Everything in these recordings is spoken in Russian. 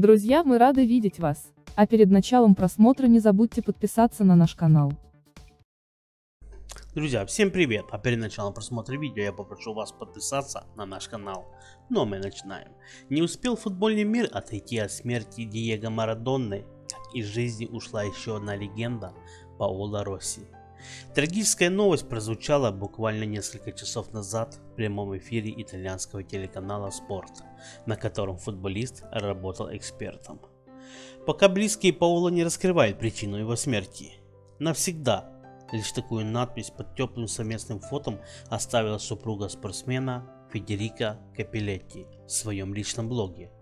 Друзья, мы рады видеть вас. А перед началом просмотра не забудьте подписаться на наш канал. Друзья, всем привет! А перед началом просмотра видео я попрошу вас подписаться на наш канал. Ну а мы начинаем. Не успел футбольный мир отойти от смерти Диего Марадонны, как из жизни ушла еще одна легенда Паола Росси. Трагическая новость прозвучала буквально несколько часов назад в прямом эфире итальянского телеканала «Спорт», на котором футболист работал экспертом. Пока близкие Паула не раскрывают причину его смерти. Навсегда. Лишь такую надпись под теплым совместным фотом оставила супруга спортсмена Федерика Капелетти в своем личном блоге.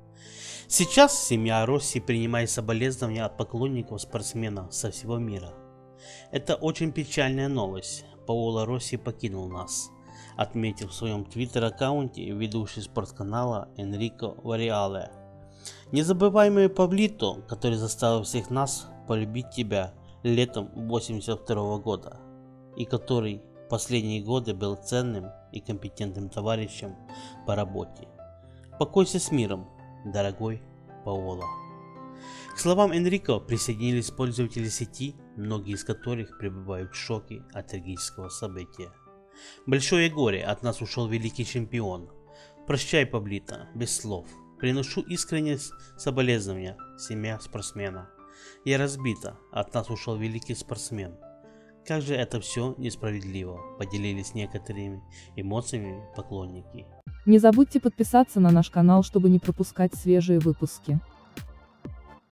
Сейчас семья Росси принимает соболезнования от поклонников спортсмена со всего мира – это очень печальная новость. Паоло Росси покинул нас, отметил в своем твиттер-аккаунте ведущий спортканала Энрико Вариале. Незабываемый Павлито, который заставил всех нас полюбить тебя летом 82 года, и который последние годы был ценным и компетентным товарищем по работе. Покойся с миром, дорогой Паоло. К словам Энрико присоединились пользователи сети, многие из которых пребывают в шоке от трагического события. Большое горе, от нас ушел великий чемпион. Прощай, Паблита, без слов. Приношу искреннее соболезнования, семья спортсмена. Я разбита, от нас ушел великий спортсмен. Как же это все несправедливо, поделились некоторыми эмоциями поклонники. Не забудьте подписаться на наш канал, чтобы не пропускать свежие выпуски.